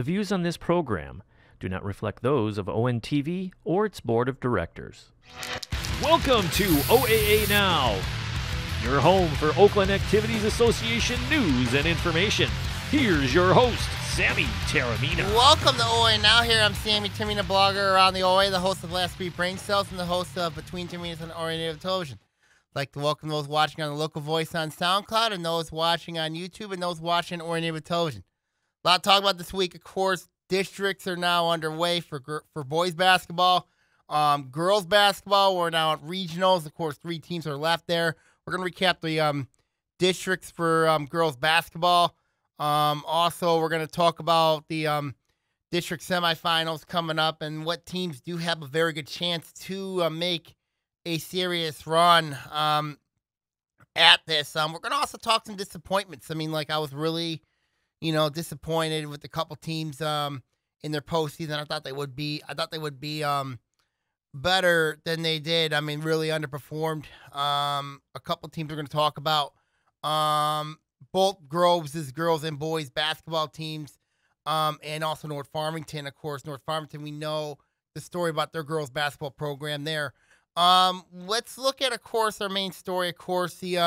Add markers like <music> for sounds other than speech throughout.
The views on this program do not reflect those of ONTV or its board of directors. Welcome to OAA Now, your home for Oakland Activities Association news and information. Here's your host, Sammy Taormina. Welcome to OA Now. Here I'm Sammy Taormina, blogger around the OA, the host of Last Beat Brain Cells, and the host of Between Taminas and OA Native Television. I'd like to welcome those watching on the local voice on SoundCloud, and those watching on YouTube, and those watching OA Native Television. A lot to talk about this week. Of course, districts are now underway for for boys basketball. Um, girls basketball, we're now at regionals. Of course, three teams are left there. We're going to recap the um, districts for um, girls basketball. Um, also, we're going to talk about the um, district semifinals coming up and what teams do have a very good chance to uh, make a serious run um, at this. We're going to also talk some disappointments. I mean, like I was really you know, disappointed with a couple teams um in their postseason. I thought they would be. I thought they would be um better than they did. I mean, really underperformed. Um, a couple teams we're going to talk about. Um, both Groves' girls and boys basketball teams. Um, and also North Farmington, of course. North Farmington, we know the story about their girls basketball program there. Um, let's look at, of course, our main story. Of course, the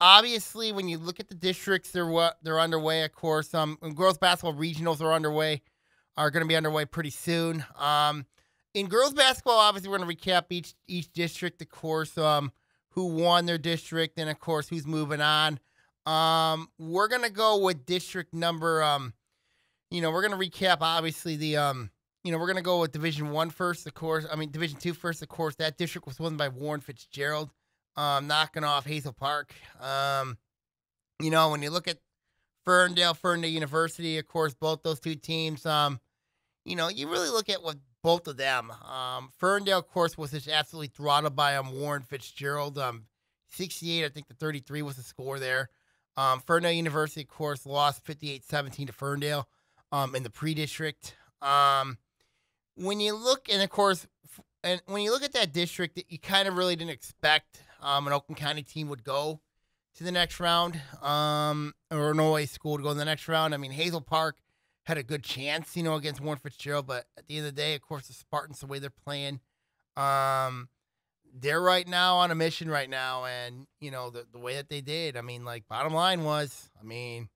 obviously, when you look at the districts, they're what they're underway. Of course, um, girls basketball regionals are underway, are going to be underway pretty soon. Um, in girls basketball, obviously, we're going to recap each each district, of course, um, who won their district, and of course, who's moving on. Um, we're going to go with district number. Um, you know, we're going to recap obviously the um. You know, we're gonna go with Division One first, of course. I mean, Division Two first, of course. That district was won by Warren Fitzgerald um, knocking off Hazel Park. Um, you know, when you look at Ferndale, Ferndale University, of course, both those two teams, um, you know, you really look at what both of them. Um, Ferndale, of course, was just absolutely throttled by um, Warren Fitzgerald. Um, 68, I think the 33 was the score there. Um, Ferndale University, of course, lost 58 17 to Ferndale um, in the pre district. Um, when you look, and of course, and when you look at that district, you kind of really didn't expect um, an Oakland County team would go to the next round, um, or Norway school to go in the next round. I mean, Hazel Park had a good chance, you know, against Warren Fitzgerald, but at the end of the day, of course, the Spartans, the way they're playing, um, they're right now on a mission right now, and you know the the way that they did. I mean, like bottom line was, I mean,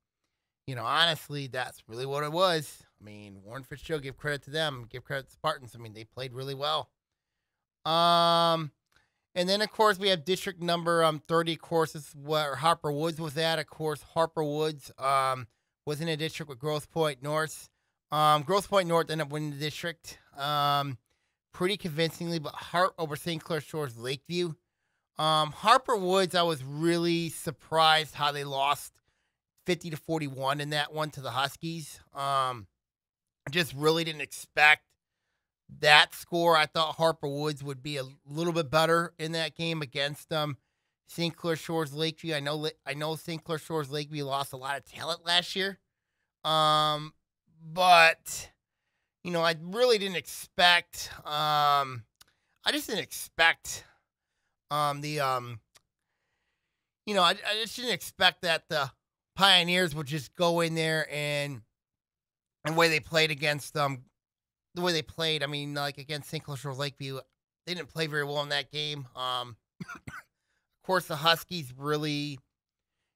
you know, honestly, that's really what it was. I mean, Warren Fitzgerald, give credit to them, give credit to the Spartans. I mean, they played really well. Um, and then, of course, we have district number um 30 courses where Harper Woods was at. Of course, Harper Woods um was in a district with Grosse Pointe North. Um, Grosse Pointe North ended up winning the district um pretty convincingly, but Hart over St. Clair Shores Lakeview. Um, Harper Woods, I was really surprised how they lost 50 to 41 in that one to the Huskies. Um, just really didn't expect that score. I thought Harper Woods would be a little bit better in that game against um St. Clair Shores Lakeview. I know I know St. Clair Shores Lakeview lost a lot of talent last year. Um but you know, I really didn't expect um I just didn't expect um the um you know, I, I just didn't expect that the Pioneers would just go in there and and the way they played against um the way they played. I mean, like against St. Clair Lakeview, they didn't play very well in that game. Um, <coughs> of course, the Huskies really,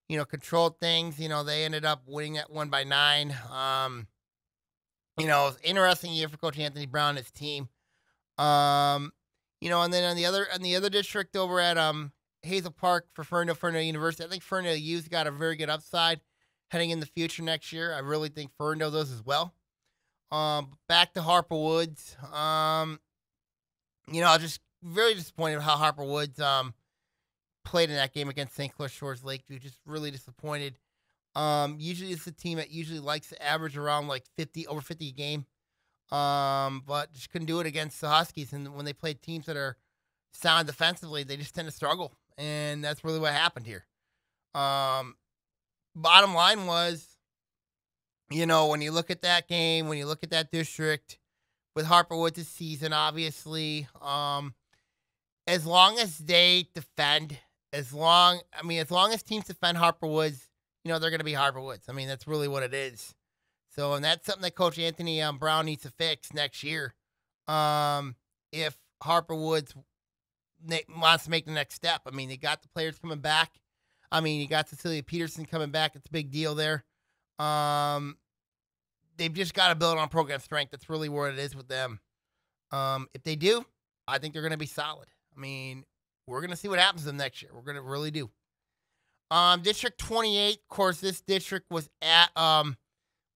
you know, controlled things. You know, they ended up winning that one by nine. Um, you know, interesting year for Coach Anthony Brown and his team. Um, you know, and then on the other on the other district over at um Hazel Park for Ferndale Ferndale University, I think Ferndale Youth got a very good upside heading in the future next year. I really think Ferndale does as well. Um, back to Harper Woods. Um, you know, I was just very disappointed how Harper Woods um played in that game against St. Clair Shores Lakeview. Just really disappointed. Um, usually it's a team that usually likes to average around like 50 over 50 a game. Um, but just couldn't do it against the Huskies. And when they play teams that are sound defensively, they just tend to struggle. And that's really what happened here. Um, bottom line was you know, when you look at that game, when you look at that district with Harper Woods this season, obviously, um, as long as they defend, as long, I mean, as long as teams defend Harper Woods, you know, they're going to be Harper Woods. I mean, that's really what it is. So, and that's something that Coach Anthony um, Brown needs to fix next year. Um, if Harper Woods wants to make the next step, I mean, they got the players coming back. I mean, you got Cecilia Peterson coming back. It's a big deal there. Um, they've just got to build on program strength. That's really where it is with them. Um, if they do, I think they're going to be solid. I mean, we're going to see what happens to them next year. We're going to really do. Um, District 28, of course, this district was at um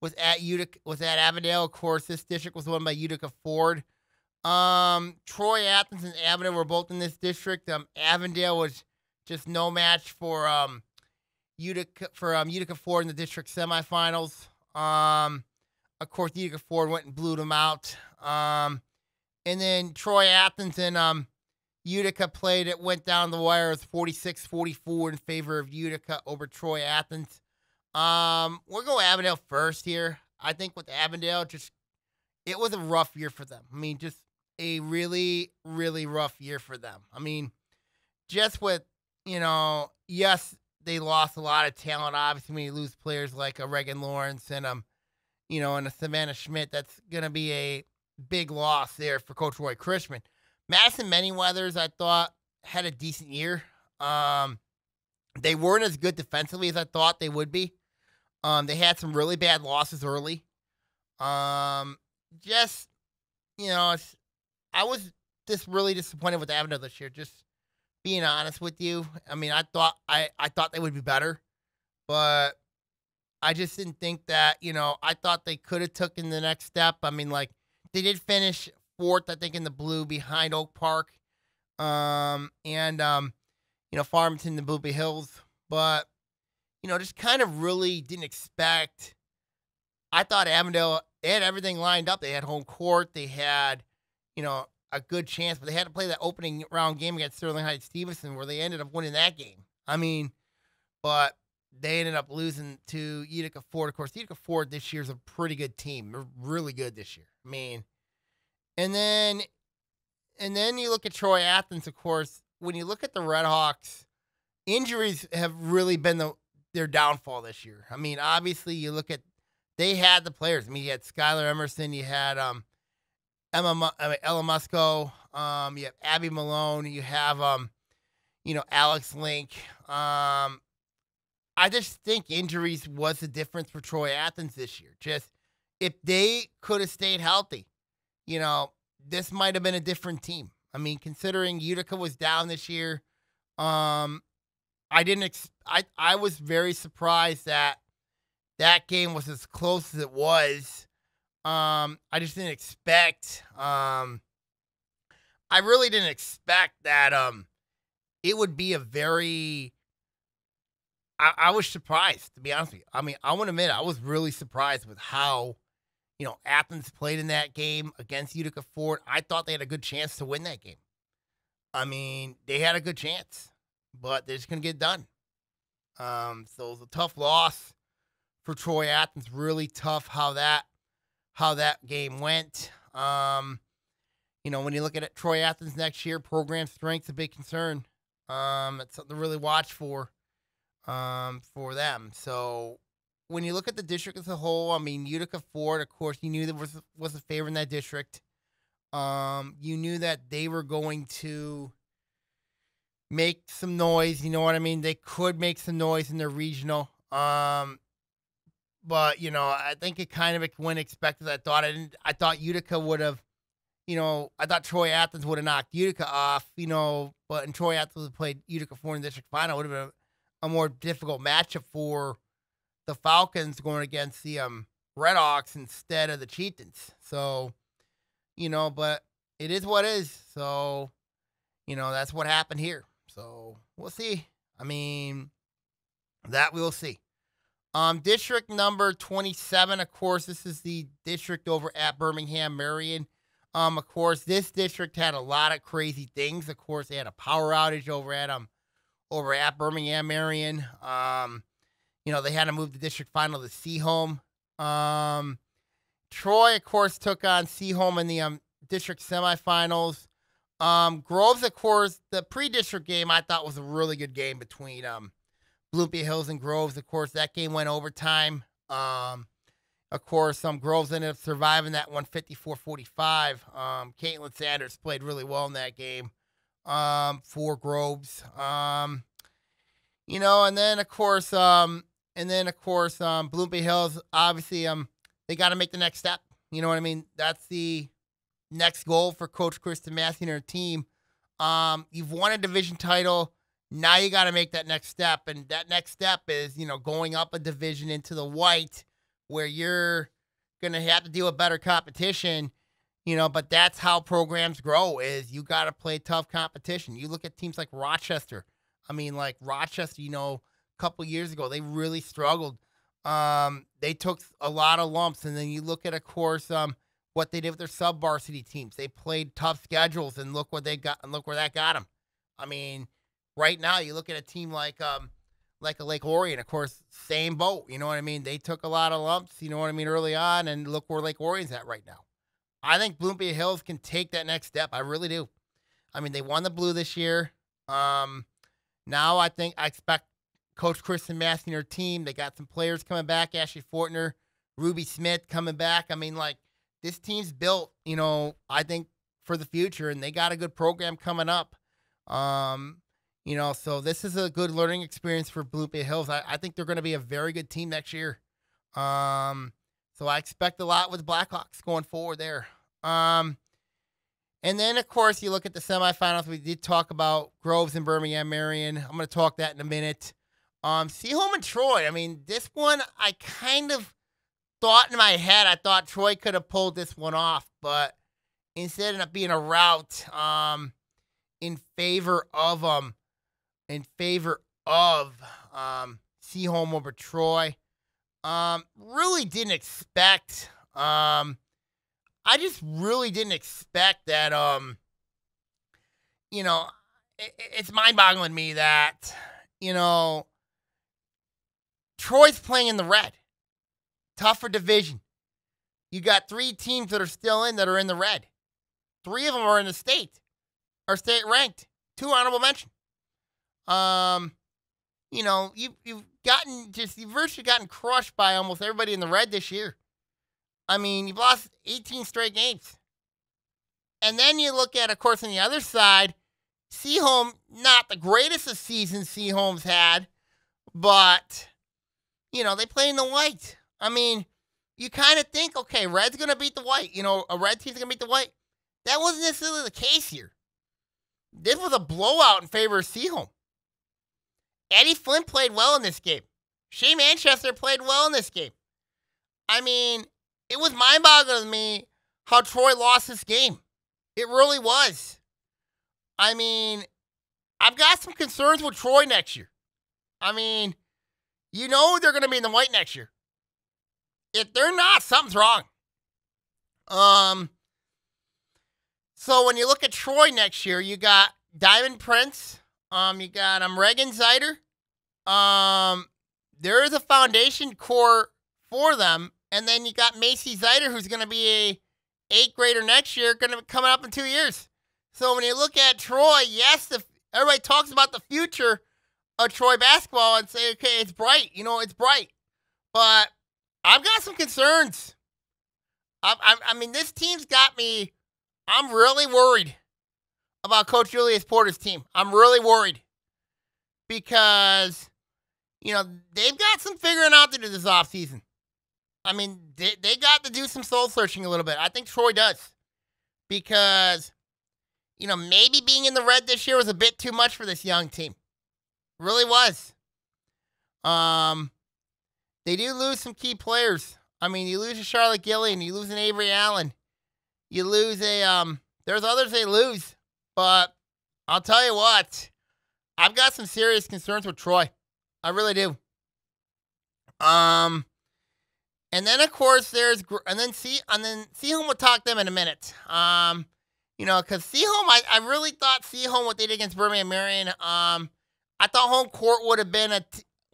was at Utica was at Avondale. Of course, this district was won by Utica Ford. Um, Troy Athens and Avondale were both in this district. Um, Avondale was just no match for um Utica for um Utica Ford in the district semifinals. Um, of course, Utica Ford went and blew them out. Um, and then Troy Athens and um Utica played it, went down the wire. It 46 44 in favor of Utica over Troy Athens. Um, we'll go Avondale first here. I think with Avondale, just it was a rough year for them. I mean, just a really, really rough year for them. I mean, just with, you know, yes, they lost a lot of talent. Obviously, when you lose players like a Reagan Lawrence and um, you know, and a Savannah Schmidt, that's gonna be a big loss there for Coach Roy Chrisman. Madison Manyweathers, I thought, had a decent year. Um, they weren't as good defensively as I thought they would be. Um, they had some really bad losses early. Um, just you know, I was just really disappointed with Avondale this year. Just being honest with you, I mean, I thought I I thought they would be better, but I just didn't think that. You know, I thought they could have taken the next step. I mean, like they did finish fourth, I think, in the blue behind Oak Park, um, and um, you know, Farmington, the Blueberry Hills. But you know, just kind of really didn't expect. I thought Avondale they had everything lined up. They had home court. They had, you know, a good chance, but they had to play that opening round game against Sterling Heights Stevenson, where they ended up winning that game. I mean, but they ended up losing to Utica Ford. Of course, Utica Ford this year is a pretty good team. They're really good this year. I mean, and then and then you look at Troy Athens, of course. When you look at the Red Hawks, injuries have really been the their downfall this year. I mean, obviously you look at they had the players. I mean, you had Skylar Emerson, you had um Emma I mean, Ella Musco, um, you have Abby Malone, you have um, you know, Alex Link. Um I just think injuries was the difference for Troy Athens this year. Just if they could have stayed healthy, you know, this might have been a different team. I mean, considering Utica was down this year, um, I didn't. Ex- I I was very surprised that that game was as close as it was. Um, I just didn't expect. Um, I really didn't expect that. Um, it would be a very. I, I was surprised to be honest with you. I mean, I want to admit I was really surprised with how you know, Athens played in that game against Utica Ford. I thought they had a good chance to win that game. I mean, they had a good chance, but they're just to get done. Um, so it was a tough loss for Troy Athens. Really tough how that how that game went. Um, you know, when you look at it, Troy Athens next year, program strength's a big concern. Um, it's something to really watch for um, for them. So when you look at the district as a whole, I mean Utica Ford, of course, you knew there was was a favor in that district. Um, you knew that they were going to make some noise. You know what I mean? They could make some noise in their regional. Um, but you know, I think it kind of went expected. I thought I didn't. I thought Utica would have. You know, I thought Troy Athens would have knocked Utica off. You know, but in Troy Athens would have played Utica Ford in the district final, would have been a, a more difficult matchup for the Falcons going against the um, Red Hawks instead of the Chieftains. So, you know, but it is what is. So, you know, that's what happened here. So we'll see. I mean, that we'll see. Um, district number 27, of course, this is the district over at Birmingham Marian. Um, of course, this district had a lot of crazy things. Of course, they had a power outage over at um over at Birmingham Marian. Um, you know, they had to move the district final to Seaholm. Um, Troy, of course, took on Seaholm in the um, district semifinals. Um, Groves, of course, the pre-district game I thought was a really good game between um, Bloomfield Hills and Groves. Of course, that game went overtime. Um, Of course, um, Groves ended up surviving that one 54-45. Um, Caitlin Sanders played really well in that game um, for Groves. Um, you know, and then of course, um, and then of course, um, Bloomfield Hills. Obviously, um, they got to make the next step. You know what I mean? That's the next goal for Coach Kristen Massey and her team. Um, you've won a division title. Now you got to make that next step, and that next step is you know going up a division into the white, where you're gonna have to deal with better competition. You know, but that's how programs grow. Is you got to play tough competition. You look at teams like Rochester. I mean, like Rochester. You know, a couple years ago they really struggled. Um, they took a lot of lumps, and then you look at, of course, um, what they did with their sub varsity teams. They played tough schedules, and look what they got, and look where that got them. I mean, right now you look at a team like um like a Lake Orion, of course, same boat. You know what I mean? They took a lot of lumps. You know what I mean early on, and look where Lake Orion's at right now. I think Bloomfield Hills can take that next step. I really do. I mean, they won the blue this year. Um, now I think I expect Coach Kristen Massey and her team. They got some players coming back. Ashley Fortner, Ruby Smith coming back. I mean, like this team's built. You know, I think for the future, and they got a good program coming up. Um, you know, so this is a good learning experience for Bloomfield Hills. I, I think they're going to be a very good team next year. Um, so I expect a lot with Blackhawks going forward there. Um, and then, of course, you look at the semifinals. We did talk about Groves and Birmingham Marian. I'm going to talk that in a minute. Um, Seaholm and Troy. I mean, this one I kind of thought in my head I thought Troy could have pulled this one off, but instead of being a rout um, in favor of um in favor of um, Seaholm over Troy. Um, really didn't expect. Um, I just really didn't expect that. Um, you know, it, it's mind-boggling me that you know Troy's playing in the red. Tougher division. You got three teams that are still in that are in the red. Three of them are in the state, are state ranked. Two honorable mention. Um, you know, you you've gotten just you've virtually gotten crushed by almost everybody in the red this year. I mean, you've lost 18 straight games. And then you look at, of course, on the other side, Seaholm, not the greatest of seasons Seaholm's had, but, you know, they play in the white. I mean, you kind of think, okay, red's going to beat the white. You know, a red team's going to beat the white. That wasn't necessarily the case here. This was a blowout in favor of Seaholm. Eddie Flynn played well in this game. Shea Manchester played well in this game. I mean, it was mind boggling to me how Troy lost this game. It really was. I mean, I've got some concerns with Troy next year. I mean, you know they're going to be in the white next year. If they're not, something's wrong. Um, so when you look at Troy next year, you got Diamond Prince, um, you got um Reagan Zider. Um, there is a foundation core for them, and then you got Macy Zider, who's going to be a eighth grader next year, going to be coming up in two years. So when you look at Troy, yes, the, everybody talks about the future of Troy basketball and say, okay, it's bright. You know, it's bright, but I've got some concerns. I, I, I mean, this team's got me. I'm really worried about Coach Julius Porter's team. I'm really worried because, you know, they've got some figuring out to do this offseason. I mean, they, they got to do some soul searching a little bit. I think Troy does because, you know, maybe being in the red this year was a bit too much for this young team. Really was. Um, they do lose some key players. I mean, you lose a Charlotte Gillian, you lose an Avery Allen, you lose a um. There's others they lose. But I'll tell you what, I've got some serious concerns with Troy. I really do. Um, and then of course there's and then see and then see Seaholm will talk them in a minute. Um, you know, because Seaholm, I, I really thought Seaholm what they did against Birmingham Marian. Um, I thought home court would have been a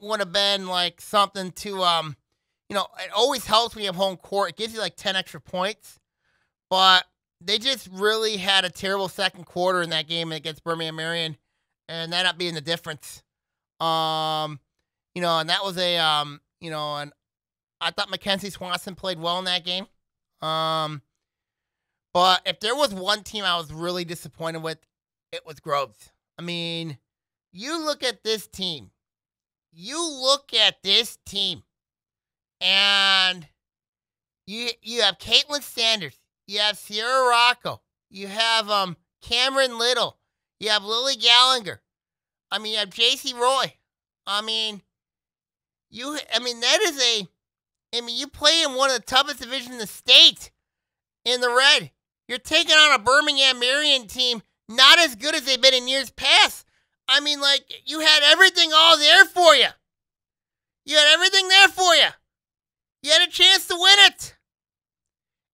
would have been like something to um, you know, it always helps when you have home court. It gives you like ten extra points, but they just really had a terrible second quarter in that game against Birmingham Marian, and that not being the difference. Um, you know, and that was a um, you know, and I thought Mackenzie Swanson played well in that game. Um, but if there was one team I was really disappointed with, it was Groves. I mean, you look at this team. You look at this team, and you you have Caitlin Sanders, you have Sierra Rocco, you have um Cameron Little, you have Lily Gallagher. I mean, you have J.C. Roy. I mean, you. I mean, that is a. I mean, you play in one of the toughest divisions in the state, in the red. You're taking on a Birmingham Marian team not as good as they've been in years past. I mean, like you had everything all there for you. You had everything there for you. You had a chance to win it,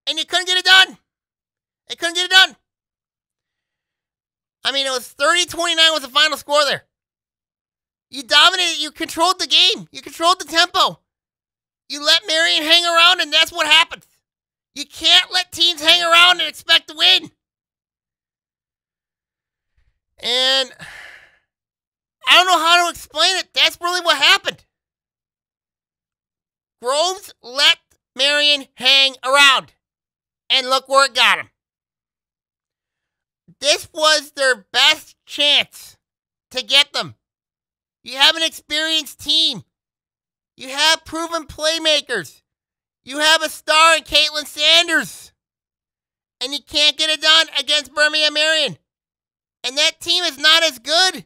and you couldn't get it done. They couldn't get it done. I mean, it was 30 29 was the final score there. You dominated, you controlled the game, you controlled the tempo. You let Marian hang around, and that's what happens. You can't let teams hang around and expect to win. And I don't know how to explain it. That's really what happened. Groves let Marian hang around. And look where it got him. This was their best chance to get them. You have an experienced team. You have proven playmakers. You have a star in Caitlin Sanders. And you can't get it done against Birmingham Marian. And that team is not as good.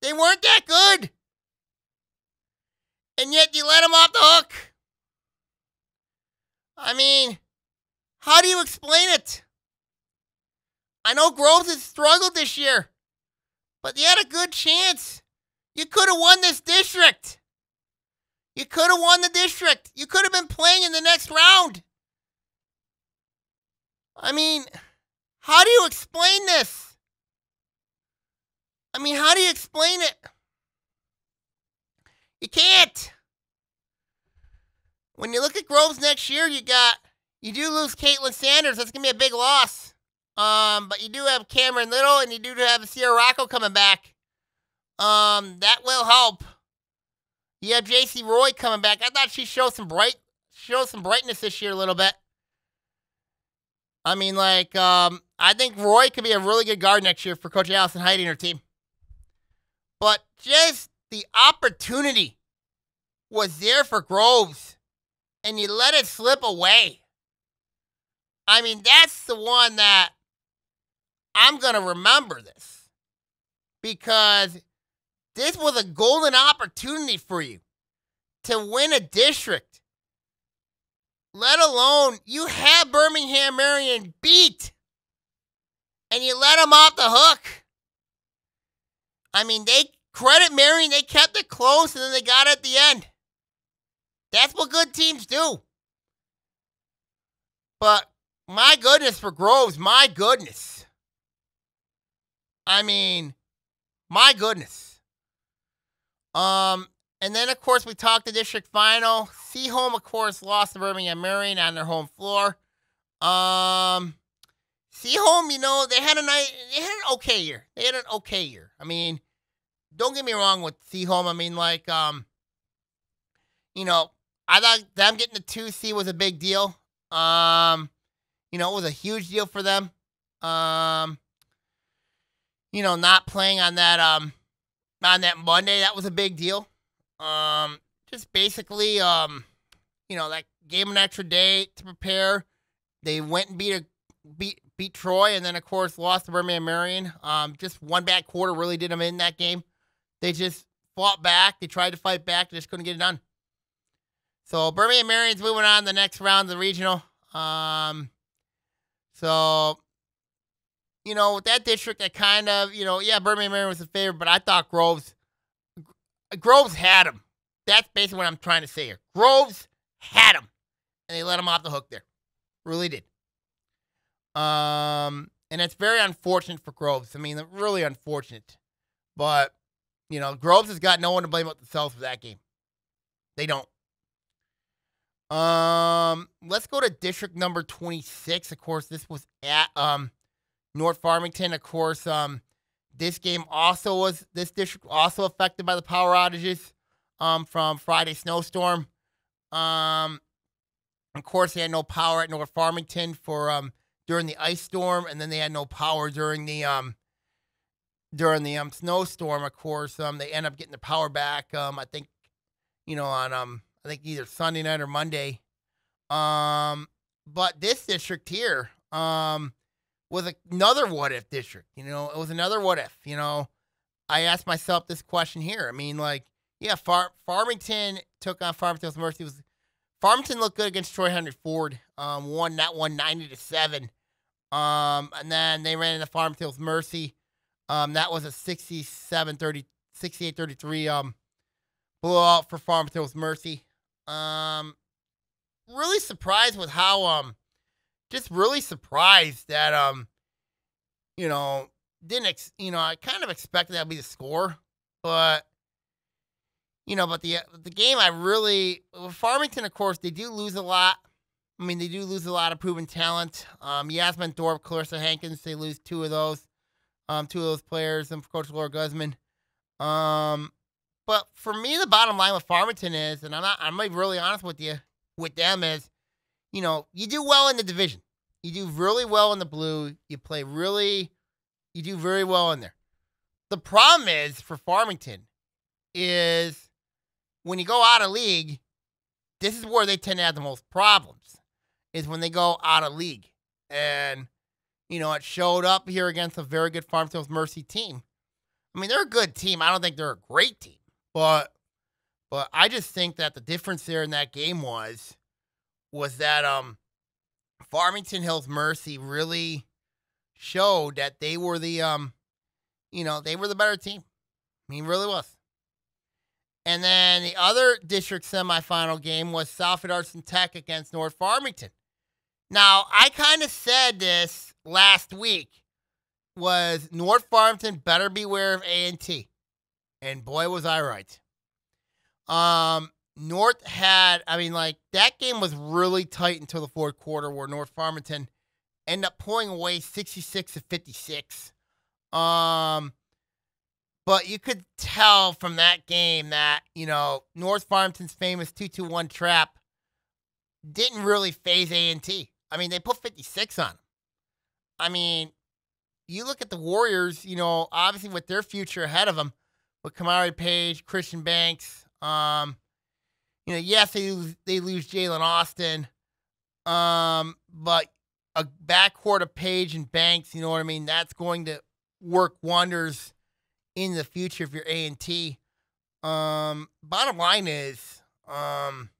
They weren't that good. And yet you let them off the hook. I mean, how do you explain it? I know Groves has struggled this year, but you had a good chance. You could have won this district. You could have won the district. You could have been playing in the next round. I mean, how do you explain this? I mean, how do you explain it? You can't. When you look at Groves next year, you got you do lose Caitlin Sanders. That's gonna be a big loss. Um, but you do have Cameron Little, and you do have Sierra Rocco coming back. Um, that will help. You have J.C. Roy coming back. I thought she showed some bright, showed some brightness this year a little bit. I mean, like, um, I think Roy could be a really good guard next year for Coach Allison Heidi and her team. But just the opportunity was there for Groves, and you let it slip away. I mean, that's the one that I'm going to remember this because this was a golden opportunity for you to win a district. Let alone you had Birmingham Marian beat and you let them off the hook. I mean, they credit Marian, they kept it close and then they got it at the end. That's what good teams do. But my goodness for Groves, my goodness. I mean, my goodness. Um, and then of course we talked the district final. Seaholm, of course, lost to Birmingham Marian on their home floor. Um, Seaholm, you know, they had a nice, they had an okay year. They had an okay year. I mean, don't get me wrong with Seaholm. I mean, like, um, you know, I thought them getting the two C was a big deal. Um, you know, it was a huge deal for them. Um, you know, not playing on that um on that Monday, that was a big deal. Um, just basically, um, you know, that gave an extra day to prepare. They went and beat a beat beat Troy, and then of course lost to Birmingham Marian. Um, just one bad quarter really did them in that game. They just fought back. They tried to fight back. They just couldn't get it done. So Birmingham Marian's moving on the next round of the regional. Um, so you know, with that district, I kind of, you know, yeah, Birmingham Marian was a favorite, but I thought Groves, Groves had him. That's basically what I'm trying to say here. Groves had him, and they let him off the hook there. Really did. Um, and it's very unfortunate for Groves. I mean, really unfortunate. But, you know, Groves has got no one to blame but themselves for that game. They don't. Um, let's go to district number 26. Of course, this was at um North Farmington, of course, um, this game also was this district also affected by the power outages um, from Friday snowstorm. Um, of course, they had no power at North Farmington for um during the ice storm, and then they had no power during the um during the um snowstorm. Of course, um they end up getting the power back. Um, I think you know on um I think either Sunday night or Monday. Um, but this district here um was another what if district. You know, it was another what if. You know, I asked myself this question here. I mean, like, yeah, Far- Farmington took on Farmington's Mercy. Was Farmington looked good against Troy Henry Ford. Um, won that one ninety to 7. Um, and then they ran into Farmington's Mercy. Um, that was a 67 30, 68 33 um, blowout for Farmington's Mercy. Um, really surprised with how, um, just really surprised that, um, you know, didn't, ex- you know, I kind of expected that would be the score, but you know, but the the game I really Farmington, of course, they do lose a lot. I mean, they do lose a lot of proven talent. Um, Yasmin Dorp, Clarissa Hankins, they lose two of those, um, two of those players, and Coach Laura Guzman. Um, but for me, the bottom line with Farmington is, and I'm not, I'm gonna be really honest with you, with them is, you know, you do well in the division. You do really well in the blue. You play really, you do very well in there. The problem is for Farmington is when you go out of league, this is where they tend to have the most problems. Is when they go out of league, and you know it showed up here against a very good Farmington's Mercy team. I mean, they're a good team. I don't think they're a great team, but but I just think that the difference there in that game was was that um Farmington Hills Mercy really showed that they were the um you know they were the better team. I mean, really was. And then the other district semifinal game was Southfield Arts and Tech against North Farmington. Now, I kind of said this last week was North Farmington better beware of A&T. And boy was I right. Um North had I mean like that game was really tight until the fourth quarter where North Farmington ended up pulling away 66 to 56. Um but you could tell from that game that, you know, North Farmington's famous 221 trap didn't really phase A&T. I mean, they put 56 on them. I mean, you look at the Warriors, you know, obviously with their future ahead of them, with Kamari Page, Christian Banks, um, you know, yes, they lose, they lose Jalen Austin, um, but a backcourt of Page and Banks, you know what I mean? That's going to work wonders in the future if you're A and T. Um, bottom line is, um,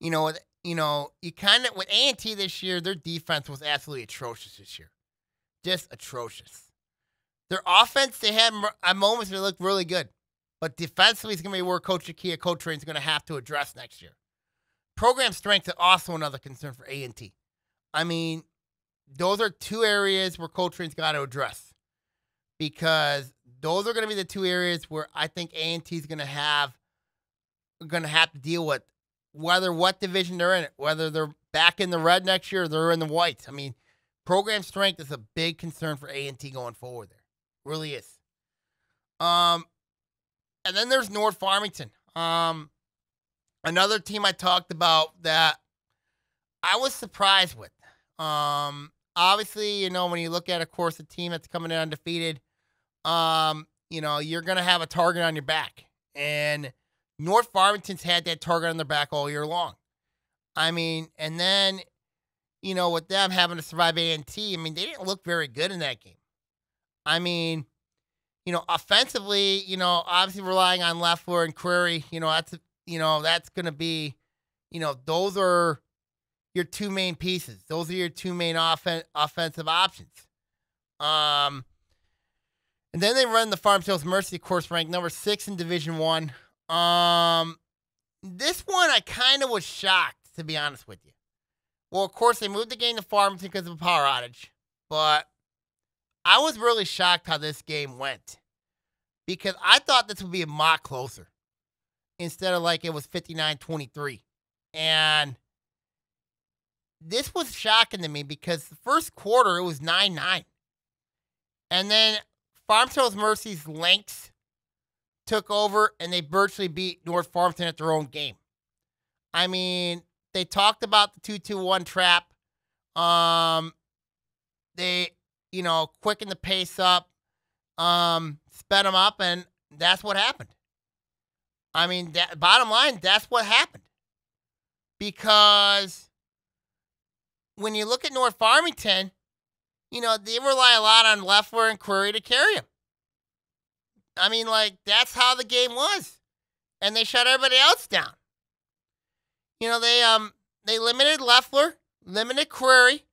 you know, you know, you kind of with A and T this year, their defense was absolutely atrocious this year, just atrocious. Their offense, they had at moments they looked really good, but defensively, it's going to be where Coach Akia Cotrain is going to have to address next year. Program strength is also another concern for A&T. I mean, those are two areas where Cotrain's got to address because those are going to be the two areas where I think A and T is going to have going to have to deal with whether what division they're in, whether they're back in the red next year or they're in the whites. I mean, program strength is a big concern for A and T going forward. Really is. Um, and then there's North Farmington. Um, another team I talked about that I was surprised with. Um, obviously, you know when you look at, of course, a team that's coming in undefeated um, you know, you're going to have a target on your back. And North Farmington's had that target on their back all year long. I mean, and then, you know, with them having to survive A&T, I mean, they didn't look very good in that game. I mean, you know, offensively, you know, obviously relying on Leffler and Query, you know, that's, you know, that's going to be, you know, those are your two main pieces. Those are your two main offen- offensive options. Um, and then they run the Farm Sales Mercy course ranked number six in Division One. Um, this one I kind of was shocked to be honest with you. Well, of course they moved the game to Farmington because of a power outage, but I was really shocked how this game went because I thought this would be a lot closer instead of like it was 59-23. And this was shocking to me because the first quarter it was 9-9. And then Farm Sales Mercy's Lynx took over and they virtually beat North Farmington at their own game. I mean, they talked about the two two one trap. Um, they you know quicken the pace up, um, sped them up, and that's what happened. I mean, that, bottom line, that's what happened. Because when you look at North Farmington, you know, they rely a lot on Leffler and Query to carry them. I mean, like, that's how the game was. And they shut everybody else down. You know, they um they limited Leffler, limited Query,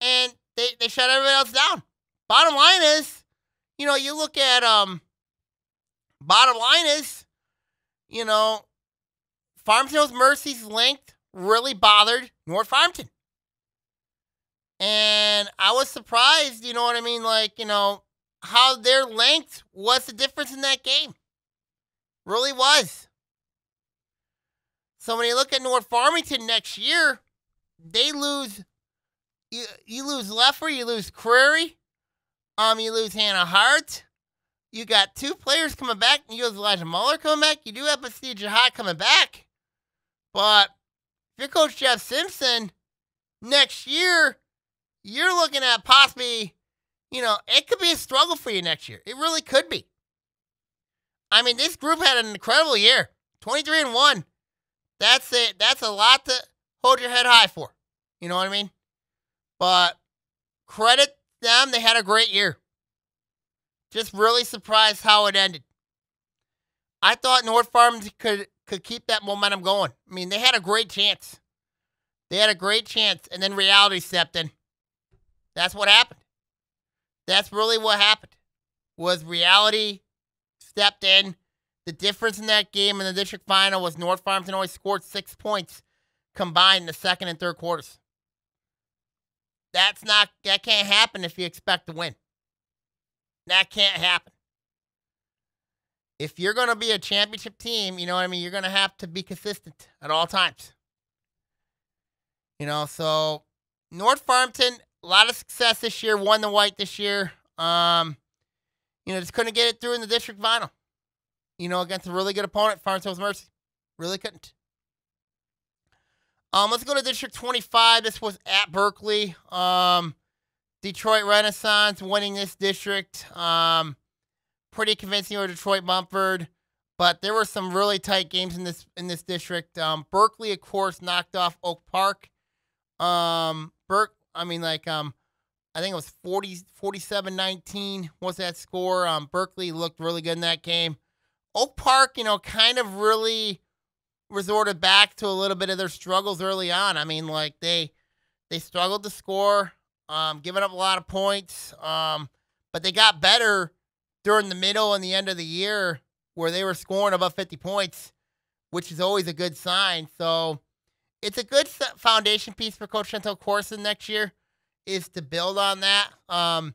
and they, they shut everybody else down. Bottom line is, you know, you look at um bottom line is you know, Farmington Hills Mercy's length really bothered North Farmington. And I was surprised, you know what I mean? Like, you know, how their length was the difference in that game. Really was. So when you look at North Farmington next year, they lose you, you lose Leffler, you lose Query, um, you lose Hannah Hart, you got two players coming back. You got Elijah Muller coming back. You do have Bastille Jihad coming back. But if you're Coach Jeff Simpson, next year, you're looking at possibly, you know, it could be a struggle for you next year. It really could be. I mean, this group had an incredible year 23 and 1. That's it. That's a lot to hold your head high for. You know what I mean? But credit them. They had a great year. Just really surprised how it ended. I thought North Farms could could keep that momentum going. I mean, they had a great chance. They had a great chance, and then reality stepped in. That's what happened. That's really what happened. Was reality stepped in. The difference in that game in the district final was North Farmington only scored six points combined in the second and third quarters. That's not that can't happen if you expect to win. That can't happen. If you're going to be a championship team, you know what I mean? You're going to have to be consistent at all times. You know, so North Farmington, a lot of success this year, won the white this year. Um, you know, just couldn't get it through in the district final. You know, against a really good opponent, Farmington Mercy. Really couldn't. Um, let's go to District 25. This was at Berkeley. Um, Detroit Renaissance winning this district. Um, pretty convincing over Detroit Mumford, but there were some really tight games in this in this district. Um, Berkeley, of course, knocked off Oak Park. Um, Burke, I mean, like, um, I think it was 40, 47-19 was that score. Um, Berkeley looked really good in that game. Oak Park, you know, kind of really resorted back to a little bit of their struggles early on. I mean, like they they struggled to score um, giving up a lot of points. Um, but they got better during the middle and the end of the year where they were scoring above 50 points, which is always a good sign. So it's a good foundation piece for Coach Chantel Corson next year is to build on that, um,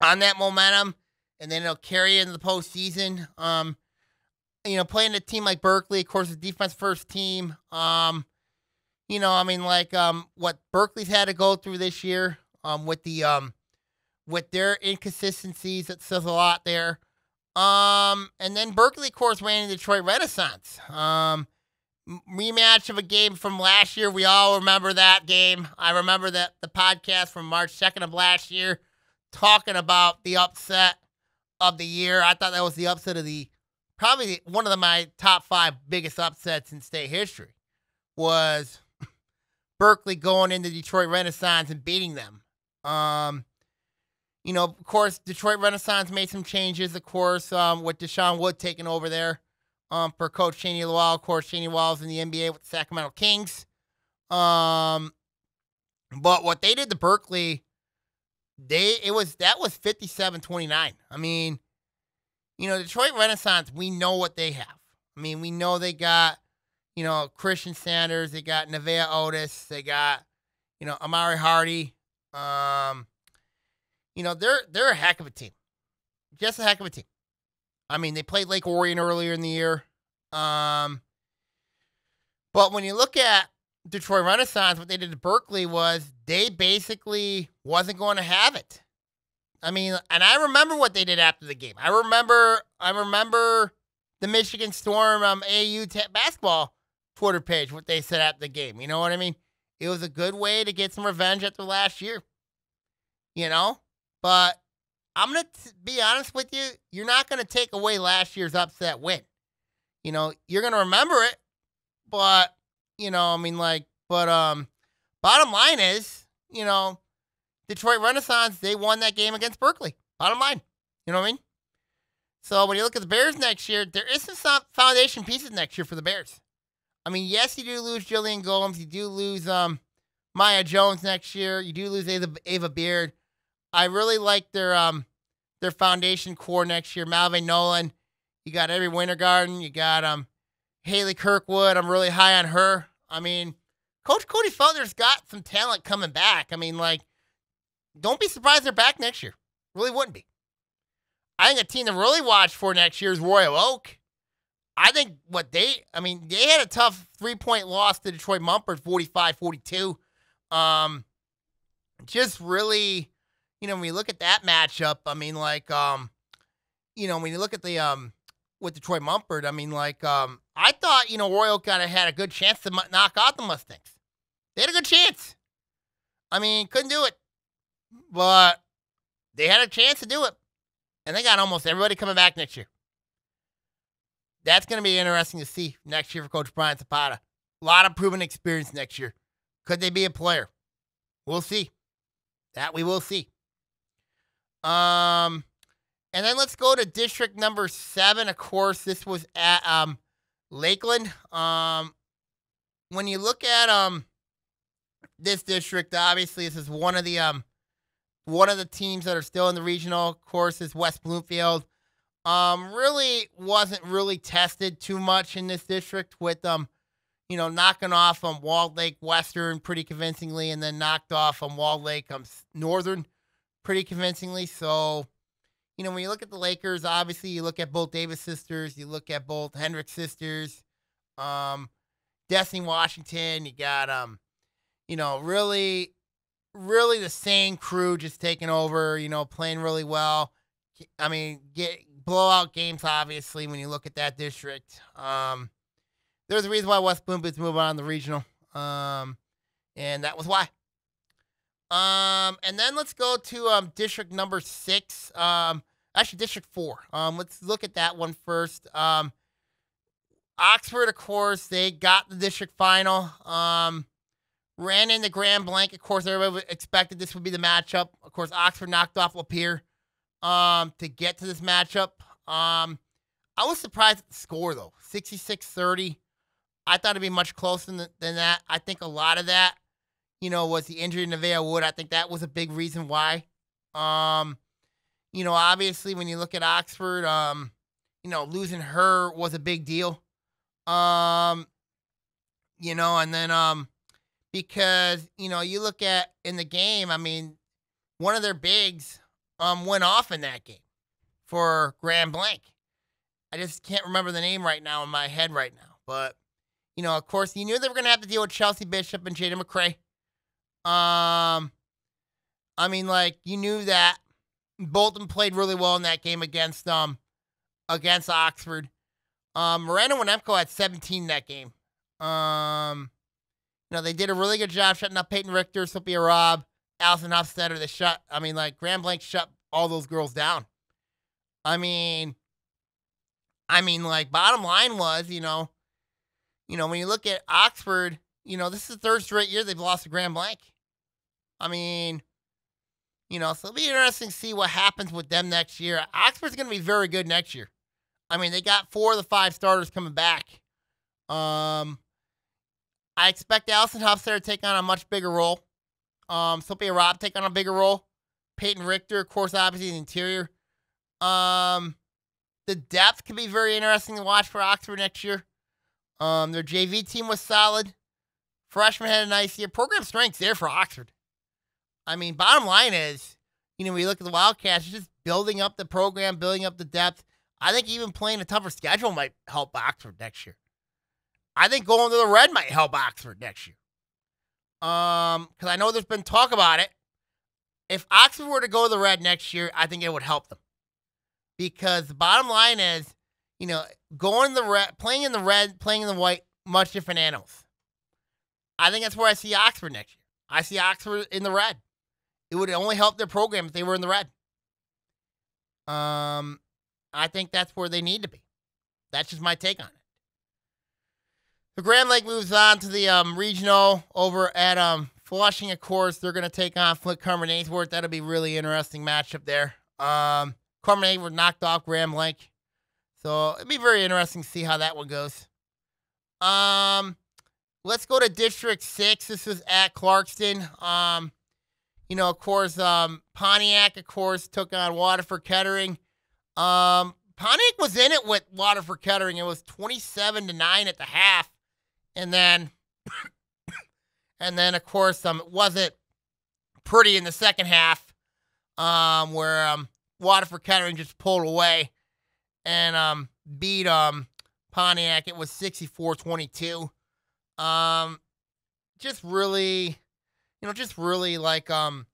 on that momentum, and then it'll carry into the postseason. Um, you know, playing a team like Berkeley, of course, the defense first team. Um, you know, I mean, like um, what Berkeley's had to go through this year um, with the um, with their inconsistencies. That says a lot there. Um, and then Berkeley, of course, ran in Detroit Renaissance. Um, rematch of a game from last year. We all remember that game. I remember that the podcast from March 2nd of last year talking about the upset of the year. I thought that was the upset of the probably one of the, my top five biggest upsets in state history was Berkeley going into Detroit Renaissance and beating them. Um, you know, of course, Detroit Renaissance made some changes, of course, um, with Deshaun Wood taking over there um, for Coach Cheney Lawal. Of course, Cheney Lawal's in the NBA with the Sacramento Kings. Um, but what they did to Berkeley, they it was that was 57-29. I mean, you know, Detroit Renaissance, we know what they have. I mean, we know they got you know, Christian Sanders. They got Nevaeh Otis. They got, you know, Amari Hardy. Um, you know, they're they're a heck of a team. Just a heck of a team. I mean, they played Lake Orion earlier in the year. Um, but when you look at Detroit Renaissance, what they did to Berkeley was they basically wasn't going to have it. I mean, and I remember what they did after the game. I remember, I remember the Michigan Storm um, AU t- basketball Twitter page what they said at the game. You know what I mean? It was a good way to get some revenge after last year. You know? But I'm going to be honest with you. You're not going to take away last year's upset win. You know, you're going to remember it, but, you know, I mean, like, but, um, bottom line is, you know, Detroit Renaissance, they won that game against Berkeley. Bottom line. You know what I mean? So when you look at the Bears next year, there is some foundation pieces next year for the Bears. I mean, yes, you do lose Jillian Gomes. You do lose um, Maya Jones next year. You do lose Ava, Ava Beard. I really like their um, their foundation core next year. Malvin Nolan. You got every Winter Garden. You got um, Haley Kirkwood. I'm really high on her. I mean, Coach Cody Felder's got some talent coming back. I mean, like, don't be surprised they're back next year. Really wouldn't be. I think a team to really watch for next year is Royal Oak. I think what they, I mean, they had a tough three point loss to Detroit Mumford, 45 42. Um, just really, you know, when you look at that matchup, I mean, like, um, you know, when you look at the, um, with Detroit Mumford, I mean, like, um, I thought, you know, Royal kind of had a good chance to knock out the Mustangs. They had a good chance. I mean, couldn't do it, but they had a chance to do it. And they got almost everybody coming back next year that's going to be interesting to see next year for Coach Brian Zapata. A lot of proven experience next year. Could they be a player? We'll see. That we will see. Um, and then let's go to district number seven. Of course, this was at um Lakeland. Um, when you look at um this district, obviously this is one of the um one of the teams that are still in the regional. Course, is West Bloomfield. Um, really wasn't really tested too much in this district with um, you know, knocking off on um, Lake Western pretty convincingly, and then knocked off on um, Walled Lake um, Northern pretty convincingly. So, you know, when you look at the Lakers, obviously you look at both Davis sisters, you look at both Hendrick sisters, um, Destiny Washington. You got um, you know, really, really the same crew just taking over. You know, playing really well. I mean, get blowout games, obviously, when you look at that district. Um, there's a reason why West Bloomfield's moving on the regional. Um, and that was why. Um, and then let's go to um, district number six. Um, actually, district four. Um, let's look at that one first. Um, Oxford, of course, they got the district final. Um, ran into Grand Blanc. Of course, everybody expected this would be the matchup. Of course, Oxford knocked off Lapeer um, to get to this matchup. Um, I was surprised at the score, though 66 30. I thought it'd be much closer than, than that. I think a lot of that, you know, was the injury to Nevaeh Wood. I think that was a big reason why. Um, you know, obviously, when you look at Oxford, um, you know, losing her was a big deal. Um, you know, and then um, because you know, you look at in the game. I mean, one of their bigs um, went off in that game for Grand Blanc. I just can't remember the name right now in my head right now. But, you know, of course, you knew they were going to have to deal with Chelsea Bishop and Jada McCray. Um, I mean, like, you knew that Bolton played really well in that game against um against Oxford. Um, Miranda Winemko had 17 that game. Um, you know, they did a really good job shutting up Peyton Richter, Sophia Robb, Allison Hofstetter, they shut, I mean, like, Grand Blanc shut all those girls down. I mean, I mean, like, bottom line was, you know, you know, when you look at Oxford, you know, this is the third straight year they've lost to Grand Blanc. I mean, you know, so it'll be interesting to see what happens with them next year. Oxford's going to be very good next year. I mean, they got four of the five starters coming back. Um, I expect Allison Hofstetter to take on a much bigger role. Um, Sophia Robb take on a bigger role. Peyton Richter, of course, obviously the interior. Um, the depth could be very interesting to watch for Oxford next year. Um, their JV team was solid. Freshman had a nice year. Program strength's there for Oxford. I mean, bottom line is, you know, when you look at the Wildcats, just building up the program, building up the depth. I think even playing a tougher schedule might help Oxford next year. I think going to the red might help Oxford next year. Um, because I know there's been talk about it. If Oxford were to go to the red next year, I think it would help them. Because the bottom line is, you know, going the red, playing in the red, playing in the white, much different animals. I think that's where I see Oxford next year. I see Oxford in the red. It would only help their program if they were in the red. Um, I think that's where they need to be. That's just my take on it. The Grand Blanc moves on to the um, regional over at um, Flushing, of course. They're going to take on Flint Carman Ainsworth. That'll be really interesting matchup there. Um, Carman Ainsworth knocked off Grand Blanc. So it'd be very interesting to see how that one goes. Um, let's go to District 6. This is at Clarkston. Um, you know, of course, um, Pontiac, of course, took on Waterford Kettering. Um, Pontiac was in it with Waterford Kettering. It was 27 to 9 at the half. And then, and then, of course, um, it wasn't pretty in the second half, um, where um, Waterford Kettering just pulled away and um, beat um, Pontiac. It was 64 22. Um, just really, you know, just really like, um,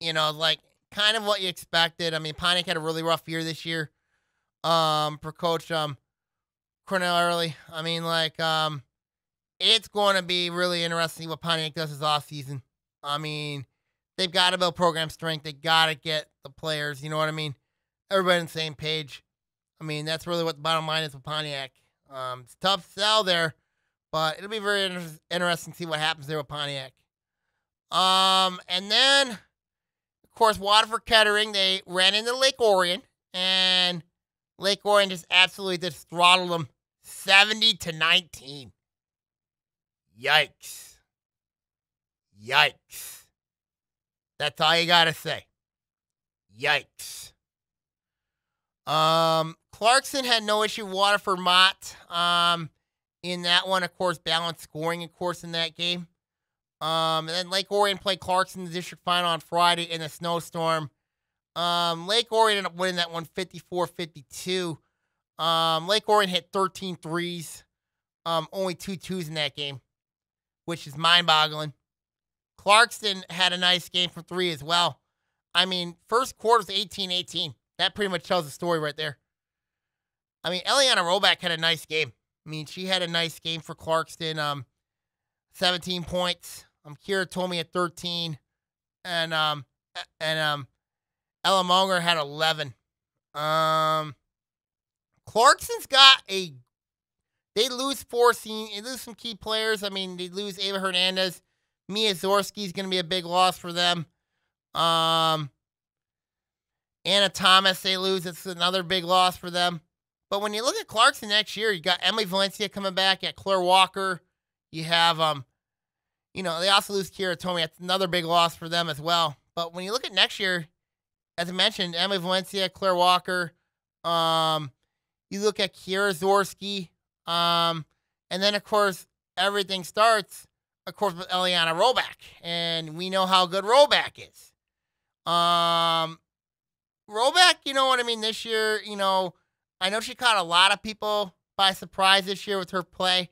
you know, like kind of what you expected. I mean, Pontiac had a really rough year this year, um, for Coach um, Cornell Early. I mean, like, um, it's going to be really interesting what Pontiac does this off season. I mean, they've got to build program strength. They got to get the players. You know what I mean? Everybody on the same page. I mean, that's really what the bottom line is with Pontiac. Um, it's tough sell there, but it'll be very inter- interesting to see what happens there with Pontiac. Um, and then, of course, Waterford Kettering, they ran into Lake Orion, and Lake Orion just absolutely just throttled them 70 to 19. Yikes. Yikes. That's all you got to say. Yikes. Um, Clarkston had no issue with Waterford Mott. Um, in that one, of course, balanced scoring, of course, in that game. Um, and then Lake Orion played Clarkston in the district final on Friday in a snowstorm. Um, Lake Orion ended up winning that one 54 52. Um, Lake Orion hit 13 threes, um, only two twos in that game, which is mind boggling. Clarkston had a nice game from three as well. I mean, first quarter's 18 18. That pretty much tells the story right there. I mean, Eliana Roback had a nice game. I mean, she had a nice game for Clarkston. Um, 17 points. Um, Kira Tomey at 13, and um, and um, Ella Munger had 11. Um, Clarkston's got a. They lose four scene. They lose some key players. I mean, they lose Ava Hernandez. Mia Zorski's going to be a big loss for them. Um, Anna Thomas, they lose. It's another big loss for them. But when you look at Clarkston next year, you got Emily Valencia coming back. at Claire Walker. You have, um, you know, they also lose Kira Tomey. That's another big loss for them as well. But when you look at next year, as I mentioned, Emily Valencia, Claire Walker, um, you look at Kira Zorski, um, and then of course everything starts, of course, with Eliana Roback, and we know how good Roback is. Um, Roback, you know what I mean. This year, you know, I know she caught a lot of people by surprise this year with her play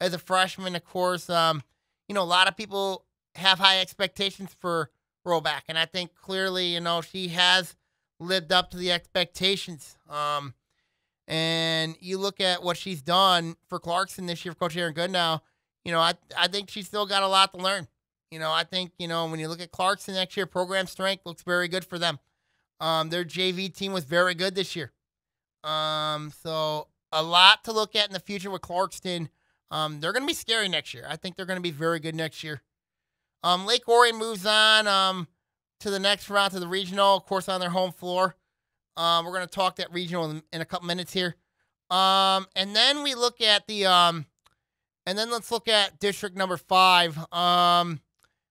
as a freshman. Of course, um, you know, a lot of people have high expectations for Roback, and I think clearly, you know, she has lived up to the expectations. Um, and you look at what she's done for Clarkston this year, Coach Aaron Goodnow. You know, I I think she's still got a lot to learn. You know, I think you know when you look at Clarkston next year, program strength looks very good for them. Um, their JV team was very good this year. Um, so a lot to look at in the future with Clarkston. Um, they're going to be scary next year. I think they're going to be very good next year. Um, Lake Orion moves on um, to the next round to the regional, of course, on their home floor. Um, we're going to talk that regional in, in, a couple minutes here. Um, and then we look at the um, and then let's look at district number five. Um,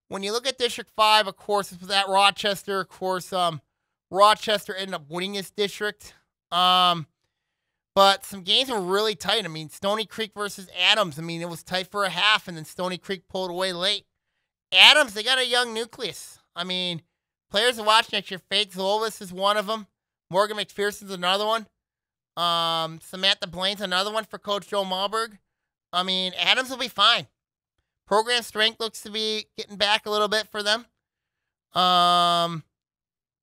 when you look at district five, of course, it's that Rochester. Of course, um, Rochester ended up winning this district. Um, but some games were really tight. I mean, Stony Creek versus Adams. I mean, it was tight for a half, and then Stony Creek pulled away late. Adams, they got a young nucleus. I mean, players to watch next year. Faith Zolvis is one of them. Morgan McPherson's another one. Um, Samantha Blaine's another one for Coach Joe Malberg. I mean, Adams will be fine. Program strength looks to be getting back a little bit for them. Um,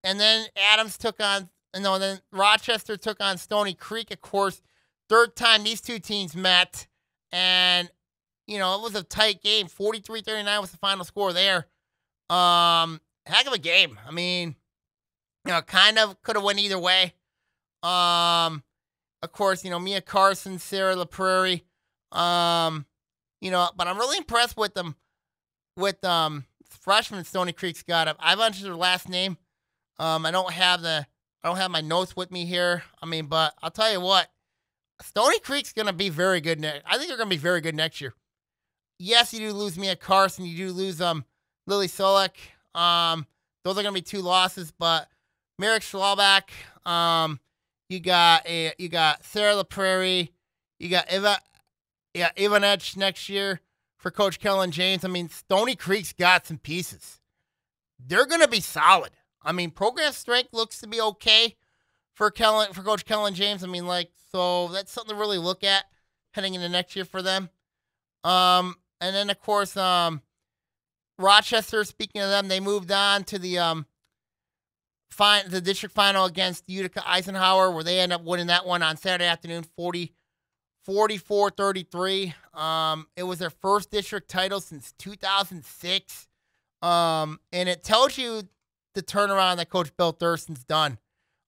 and then Adams took on no, then Rochester took on Stony Creek, of course. Third time these two teams met, And, you know, it was a tight game. 43 39 was the final score there. Um, heck of a game. I mean, you know, kind of could have went either way. Um, of course, you know, Mia Carson, Sarah LaPrairie. Um, you know, but I'm really impressed with them with um freshman Stony Creek's got up. I've understood her last name. Um, I don't have the I don't have my notes with me here. I mean, but I'll tell you what, Stony Creek's gonna be very good next. I think they're gonna be very good next year. Yes, you do lose Mia Carson, you do lose um Lily Solik. Um, those are gonna be two losses, but Merrick Schlabach, um, you got a you got Sarah LaPrairie, you got Eva yeah, Ivanech next year for Coach Kellen James. I mean, Stony Creek's got some pieces. They're gonna be solid. I mean, program strength looks to be okay for Kellen for Coach Kellen James. I mean, like, so that's something to really look at heading into next year for them. Um, and then of course, um, Rochester. Speaking of them, they moved on to the um, the district final against Utica Eisenhower, where they end up winning that one on Saturday afternoon, 40, 44 33. Um, it was their first district title since 2006. Um, and it tells you the turnaround that Coach Bill Thurston's done.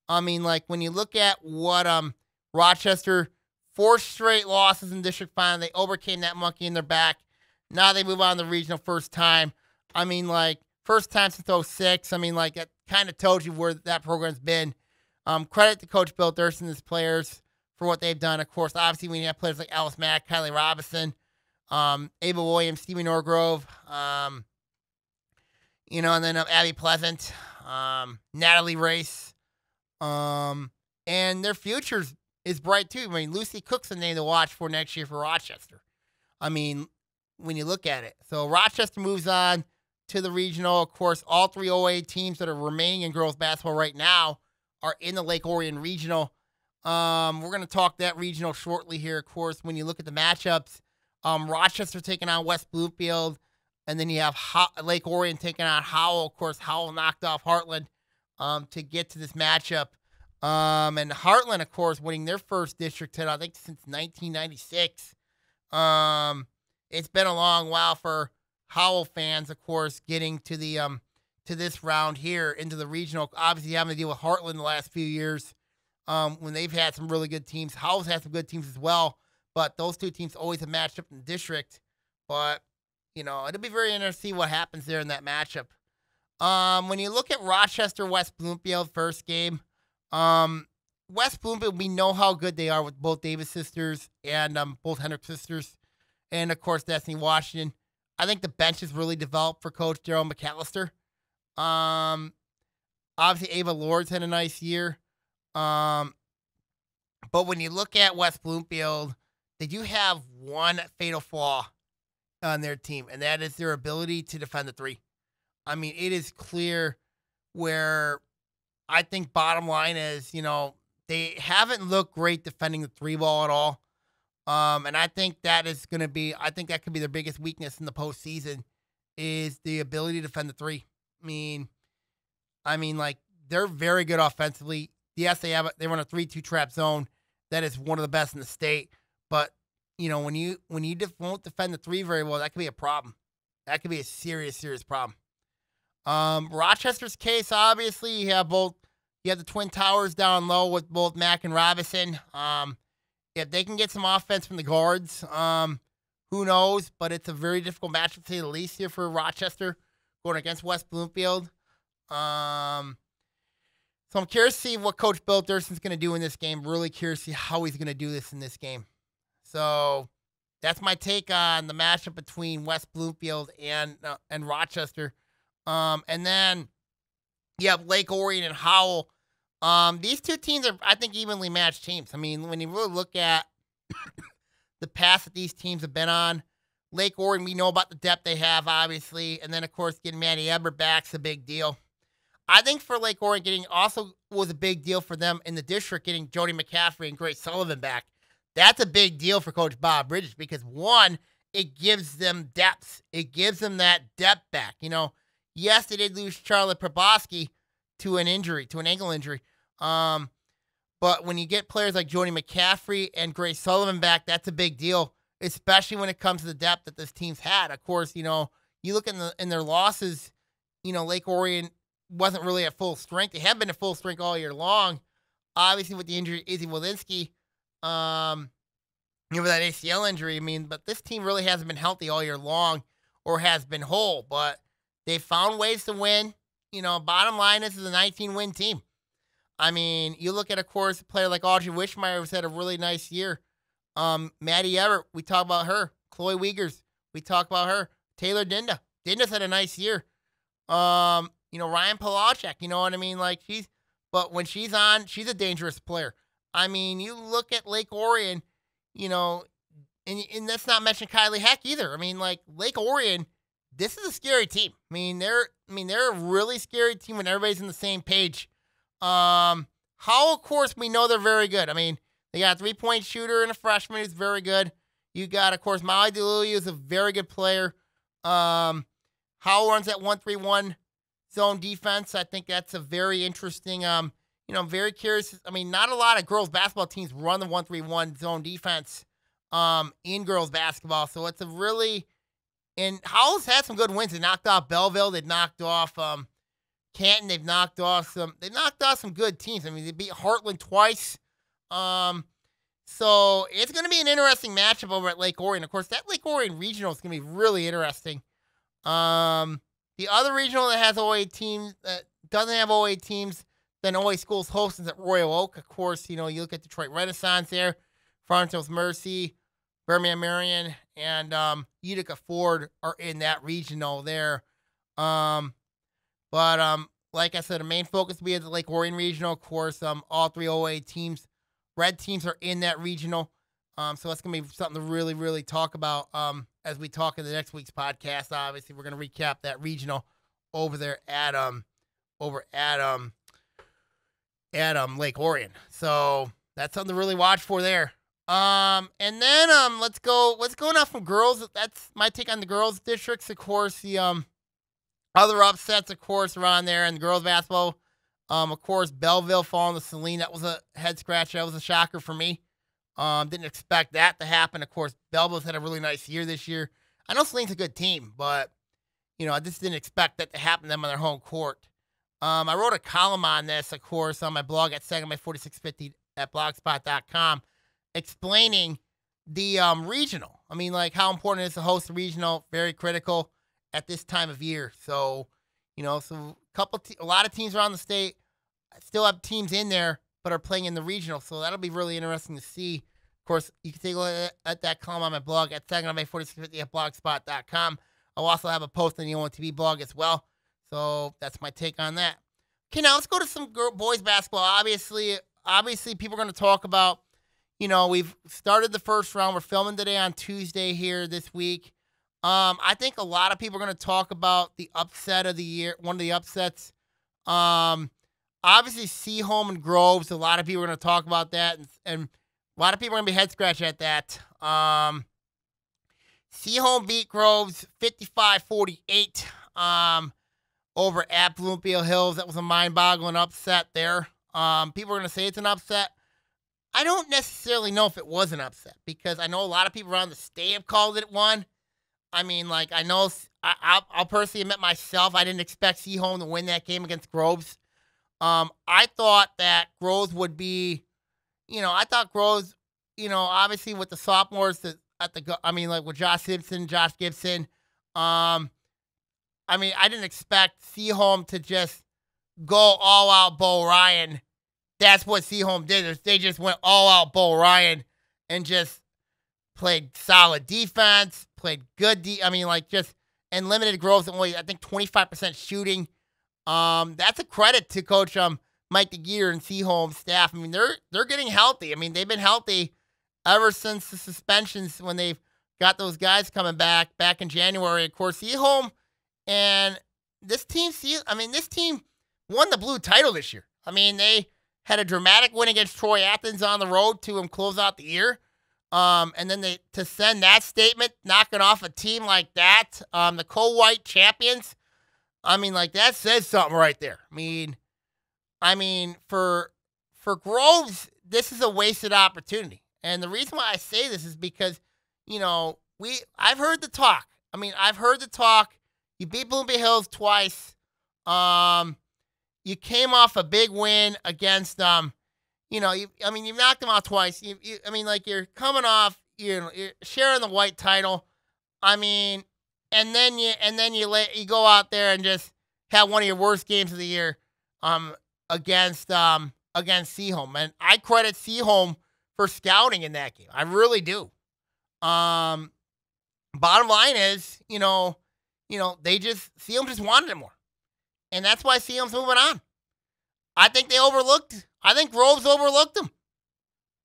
I mean, like when you look at what um Rochester four straight losses in district final, they overcame that monkey in their back. Now they move on to the regional first time. I mean, like first time since 06. I mean, like it kind of tells you where that program's been. Um, credit to Coach Bill Thurston his players for what they've done. Of course, obviously, we have players like Alice Mack, Kylie Robinson, um, Ava Williams, Stevie Norgrove, um, you know, and then uh, Abby Pleasant, um, Natalie Race, um, and their futures is bright too. I mean, Lucy Cook's a name to watch for next year for Rochester. I mean, when you look at it, so Rochester moves on to the regional. Of course, all three OA teams that are remaining in girls basketball right now are in the Lake Orion regional. Um, we're going to talk that regional shortly here. Of course, when you look at the matchups, um, Rochester taking on West Bloomfield, and then you have Ho- Lake Orion taking on Howell. Of course, Howell knocked off Heartland um, to get to this matchup. Um, and Heartland, of course, winning their first district title, I think since 1996. Um, it's been a long while for Howell fans, of course, getting to the um to this round here into the regional. Obviously, having to deal with Heartland the last few years, um, when they've had some really good teams. Howell's had some good teams as well, but those two teams always have matched up in the district. But you know, it'll be very interesting to see what happens there in that matchup. Um, when you look at Rochester West Bloomfield first game, um, West Bloomfield, we know how good they are with both Davis sisters and um, both Hendrick sisters, and of course Destiny Washington. I think the bench has really developed for Coach Daryl McAllister. Um, obviously Ava Lords had a nice year. Um, but when you look at West Bloomfield, they do have one fatal flaw on their team, and that is their ability to defend the three. I mean, it is clear where I think bottom line is, you know, they haven't looked great defending the three ball at all. Um, and I think that is going to be, I think that could be their biggest weakness in the postseason is the ability to defend the three. I mean, I mean, like they're very good offensively. Yes, they have, they run a three-two trap zone that is one of the best in the state. But you know, when you when you def- won't defend the three very well, that could be a problem. That could be a serious, serious problem. Um, Rochester's case, obviously, you have both. You have the Twin Towers down low with both Mack and Robinson. Um, if they can get some offense from the guards, um, who knows? But it's a very difficult matchup to say the least here for Rochester going against West Bloomfield. Um, so I'm curious to see what Coach Bill Thurston's going to do in this game. Really curious to see how he's going to do this in this game. So that's my take on the matchup between West Bloomfield and uh, and Rochester. Um, and then you have Lake Orion and Howell. Um, these two teams are, I think, evenly matched teams. I mean, when you really look at <coughs> the path that these teams have been on, Lake Orion, we know about the depth they have, obviously, and then of course getting Maddie Ebert back's a big deal. I think for Lake Orion, getting also was a big deal for them in the district, getting Jody McCaffrey and Grace Sullivan back. That's a big deal for Coach Bob Bridges because one, it gives them depth. It gives them that depth back. You know, yes, they did lose Charlotte Proboski to an injury, to an ankle injury. Um, but when you get players like Jody McCaffrey and Grace Sullivan back, that's a big deal. especially when it comes to the depth that this team's had. Of course, you know, you look in the in their losses, you know, Lake Orion wasn't really at full strength. They have been at full strength all year long. Obviously, with the injury, Izzy Wolinski, um, you know, that ACL injury. I mean, but this team really hasn't been healthy all year long or has been whole. But they found ways to win. You know, bottom line, this is a 19 win team. I mean, you look at, of course, a player like Audrey Wishmeyer who's had a really nice year. Um, Maddie Everett, we talk about her. Chloe Wiegers, we talk about her. Taylor Dinda. Dinda's had a nice year. Um, you know, Ryan Palachek, you know what I mean? Like she's but when she's on, she's a dangerous player. I mean, you look at Lake Orion, you know, and, and let's not mention Kylie Heck either. I mean, like Lake Orion, this is a scary team. I mean, they're I mean, they're a really scary team when everybody's on the same page. Um, how of course we know they're very good. I mean, they got a three point shooter and a freshman who's very good. You got, of course, Molly DeLuia is a very good player. Um, Howell runs that one three one zone defense. I think that's a very interesting. Um, you know, I'm very curious. I mean, not a lot of girls basketball teams run the one three one zone defense um, in girls basketball, so it's a really. And Howell's had some good wins. They knocked off Belleville. They knocked off um, Canton. They've knocked off some. They knocked off some good teams. I mean, they beat Heartland twice. Um, so it's going to be an interesting matchup over at Lake Orion. Of course, that Lake Orion regional is going to be really interesting. Um, the other regional that has OA teams that doesn't have OA teams then OA schools hosts is at Royal Oak. Of course, you know you look at Detroit Renaissance there, Farmington Hills Mercy, Birmingham Marian, and um, Utica Ford are in that regional there. Um, but um, like I said, the main focus will be at the Lake Orion regional. Of course, um, all three OA teams, red teams are in that regional. Um, so that's gonna be something to really, really talk about. Um, as we talk in the next week's podcast. Obviously, we're going to recap that regional over there at um over at um at um Lake Orion. So that's something to really watch for there. Um, and then um, let's go. What's going on from girls? That's my take on the girls districts. Of course, the um other upsets, of course, around there, and the girls basketball. Um, of course, Belleville falling to Saline. That was a head scratcher. That was a shocker for me. Um, didn't expect that to happen. Of course, Belleville's had a really nice year this year. I know Saline's a good team, but you know, I just didn't expect that to happen to them on their home court. Um, I wrote a column on this, of course, on my blog at second by 4650 at blogspot.com, explaining the um, regional. I mean, like how important it is to host regional, very critical at this time of year. So, you know, so a couple, te- a lot of teams around the state still have teams in there but are playing in the regional. So that'll be really interesting to see. Of course, you can take a look at that column on my blog at second by 4650 at blogspot.com. I'll also have a post on the ONTV blog as well. So that's my take on that. Okay, now let's go to some girl, boys basketball. Obviously, obviously, people are going to talk about. You know, we've started the first round. We're filming today on Tuesday here this week. Um, I think a lot of people are going to talk about the upset of the year, one of the upsets. Um, obviously Seaholm and Groves. A lot of people are going to talk about that, and, and, a lot of people are going to be head scratch at that. Um, Seaholm beat Groves 55-48 um, over at Bloomfield Hills. That was a mind-boggling upset there. Um, people are going to say it's an upset. I don't necessarily know if it was an upset because I know a lot of people around the state have called it one. I mean, like I know I, will personally admit myself, I didn't expect Seaholm to win that game against Groves. Um, I thought that Groves would be, you know, I thought Groves, you know, obviously with the sophomores that at the, I mean, like with Josh Simpson, Josh Gibson, um, I mean, I didn't expect Seaholm to just go all out Bo Ryan. That's what Seaholm did. They just went all out Bo Ryan and just played solid defense, played good. De- I mean, like just and limited Groves only I think 25% shooting. Um, that's a credit to Coach um Mike DeGear and Seaholm staff. I mean, they're they're getting healthy. I mean, they've been healthy ever since the suspensions when they've got those guys coming back back in January. Of course, Seaholm and this team. See, I mean, this team won the blue title this year. I mean, they had a dramatic win against Troy Athens on the road to him close out the year. Um, and then they to send that statement, knocking off a team like that, um, the co-white champions I mean, like that says something right there. I mean, I mean, for for Groves, this is a wasted opportunity. And the reason why I say this is because you know, we I've heard the talk. I mean, I've heard the talk. You beat Bloomfield Hills twice. Um, you came off a big win against um, you know, you, I mean, you knocked them out twice. You, you, I mean, like you're coming off, you know, you're sharing the white title. I mean, and then you and then you let you go out there and just have one of your worst games of the year, um, against um against Seaholm, and I credit Seaholm for scouting in that game. I really do. Um, bottom line is, you know, you know, they just Seaholm just wanted it more, and that's why Seaholm's moving on. I think they overlooked. I think Groves overlooked them.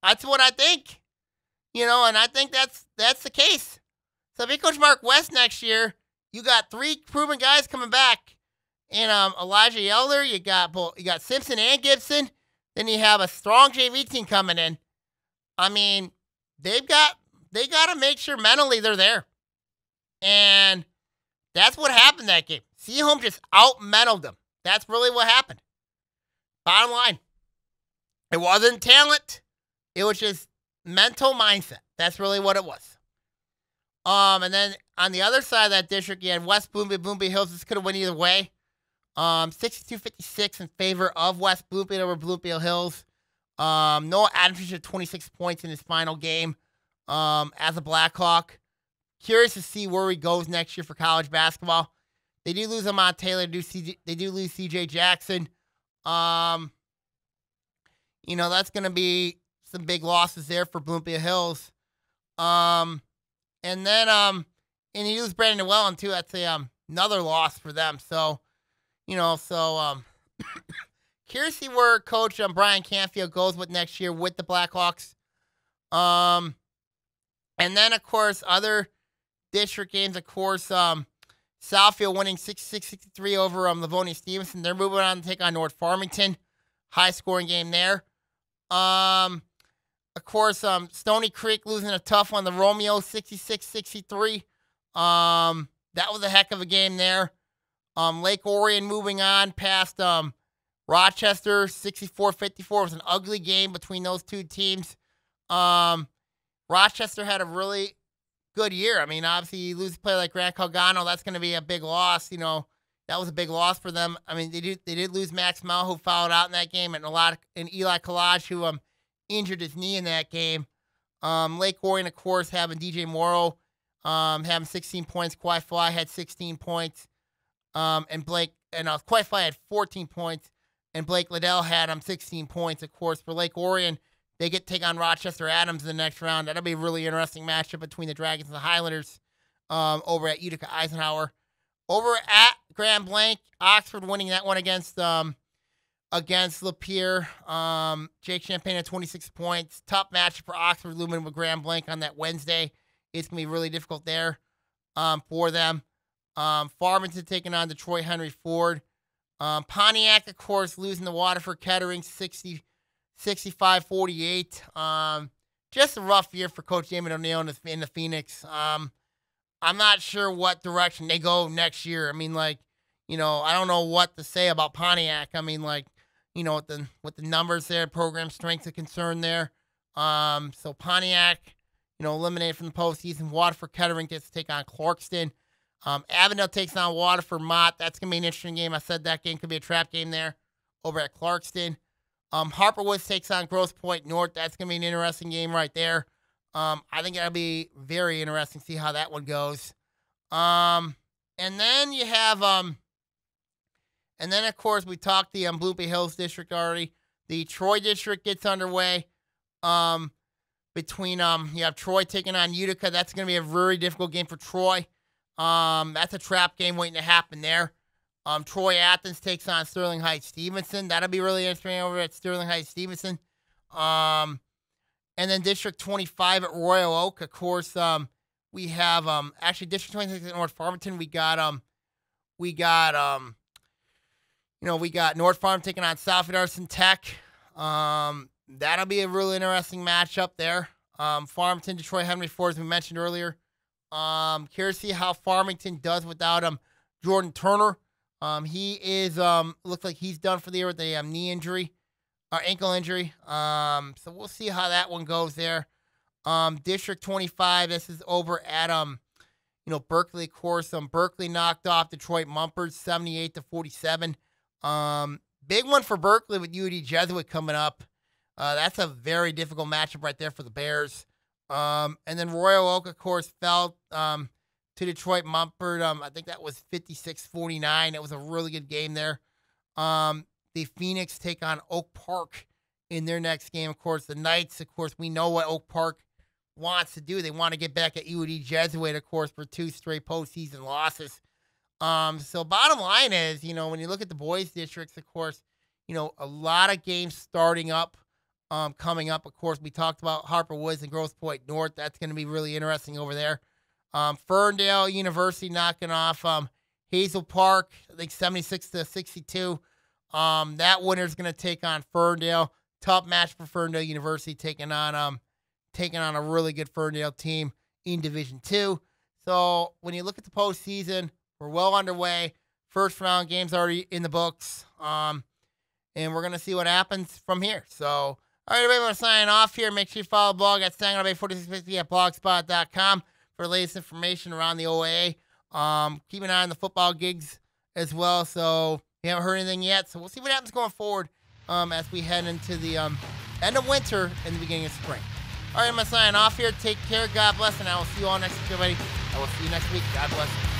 That's what I think. You know, and I think that's that's the case. So if you coach Mark West next year, you got three proven guys coming back. And um, Elijah Elder, you got both, you got Simpson and Gibson. Then you have a strong JV team coming in. I mean, they've got they got to make sure mentally they're there. And that's what happened that game. Seaholm just out mentaled them. That's really what happened. Bottom line, it wasn't talent. It was just mental mindset. That's really what it was. Um, and then on the other side of that district, you had West Bloomfield, Bloomfield Hills. This could have went either way. Um, 62-56 in favor of West Bloomfield over Bloomfield Hills. Um, Noah Adams had 26 points in his final game um, as a Blackhawk. Curious to see where he goes next year for college basketball. They do lose Amon Taylor. Do, CJ, they do lose C.J. Jackson. Um, you know, that's going to be some big losses there for Bloomfield Hills. Um, and then, um, and you lose Brandon Llewellyn too. That's a, um, another loss for them. So, you know, so, um, <coughs> curious to see where coach um, Brian Canfield goes with next year with the Blackhawks. Um, and then, of course, other district games, of course, um, Southfield winning 66-63 over um, Livonia Stevenson. They're moving on to take on North Farmington. High scoring game there. Um, of course, um, Stony Creek losing a tough one. The Romeo 66-63. Um, that was a heck of a game there. Um, Lake Orion moving on past um, Rochester 64-54. was an ugly game between those two teams. Um, Rochester had a really good year. I mean, obviously, you lose a player like Grant Calgano, that's going to be a big loss. You know, that was a big loss for them. I mean, they did they did lose Max Mel, who fouled out in that game, and a lot of, and Eli Collage, who um injured his knee in that game. Um, Lake Orion, of course, having DJ Morrow, um, having 16 points. Quiet Fly had 16 points. Um, and Blake and uh, Quiet Fly had 14 points, and Blake Liddell had um 16 points. Of course, for Lake Orion, they get take on Rochester Adams in the next round. That'll be a really interesting matchup between the Dragons and the Highlanders um, over at Utica Eisenhower. Over at Grand Blanc, Oxford winning that one against um, against Lapeer. Um, Jake Champagne at 26 points. Tough match for Oxford Lumen with Grand Blanc on that Wednesday. It's going to be really difficult there um, for them. Um, Farmington taking on Detroit Henry Ford. Um, Pontiac, of course, losing the Waterford Kettering 60 65 48. Um, just a rough year for Coach Damon O'Neill in the, in the Phoenix. Um, I'm not sure what direction they go next year. I mean, like, you know, I don't know what to say about Pontiac. I mean, like, you know, with the with the numbers there, program strength of concern there. Um, so Pontiac, you know, eliminated from the postseason. Waterford Kettering gets to take on Clarkston. Um, Avondale takes on Waterford Mott. That's gonna be an interesting game. I said that game could be a trap game there over at Clarkston. Um, Harper Woods takes on Grosse Pointe North. That's going to be an interesting game right there. Um, I think that'll be very interesting to see how that one goes. Um, and then you have, um, and then of course we talked the um, Bloomfield Hills district already. The Troy district gets underway. Um, between um, you have Troy taking on Utica. That's going to be a very difficult game for Troy. Um, that's a trap game waiting to happen there. Um, Troy Athens takes on Sterling Heights Stevenson. That'll be really interesting over at Sterling Heights Stevenson. Um, and then District 25 at Royal Oak. Of course, um, we have um actually District 26 at North Farmington. We got um we got um you know we got North Farm taking on South Arson Tech. Um, that'll be a really interesting matchup there. Um, Farmington, Detroit, Henry Ford, as we mentioned earlier. Um, curious to see how Farmington does without um Jordan Turner. Um, he is um looks like he's done for the year with a um, knee injury or ankle injury. Um, so we'll see how that one goes there. Um, District 25, this is over at um, you know, Berkeley course. Um, Berkeley knocked off Detroit Mumford 78 to 47. Um, big one for Berkeley with UD Jesuit coming up. Uh, that's a very difficult matchup right there for the Bears. Um, and then Royal Oak, of course, fell um, to Detroit Mumford. Um, I think that was 56 49. It was a really good game there. Um, the Phoenix take on Oak Park in their next game. Of course, the Knights, of course, we know what Oak Park wants to do. They want to get back at UD Jesuit, of course, for two straight postseason losses. Um, so bottom line is, you know, when you look at the boys districts, of course, you know, a lot of games starting up, um, coming up. Of course, we talked about Harper Woods and Grosse Pointe North. That's going to be really interesting over there. Um, Ferndale University knocking off um, Hazel Park, I think 76 to 62. Um, that winner is going to take on Ferndale. Tough match for Ferndale University taking on um taking on a really good Ferndale team in Division Two. So when you look at the postseason, we're well underway. First round games already in the books. Um, and we're gonna see what happens from here. So all right, everybody, I'm gonna off here. Make sure you follow the blog at Bay4650 at blogspot.com for latest information around the OAA. Um, keep an eye on the football gigs as well. So we haven't heard anything yet, so we'll see what happens going forward um, as we head into the um, end of winter and the beginning of spring. All right, I'm going to sign off here. Take care. God bless, and I will see you all next week, everybody. I will see you next week. God bless.